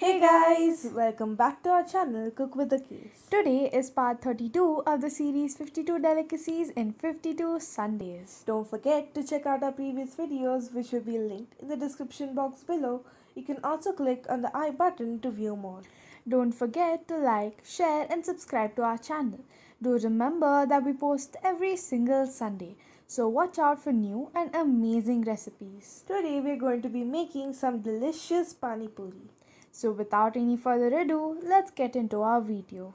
Hey guys, welcome back to our channel Cook with the K's. Today is part 32 of the series 52 Delicacies in 52 Sundays. Don't forget to check out our previous videos which will be linked in the description box below. You can also click on the I button to view more. Don't forget to like, share and subscribe to our channel. Do remember that we post every single Sunday, so watch out for new and amazing recipes. Today we are going to be making some delicious pani puri. So without any further ado, let's get into our video.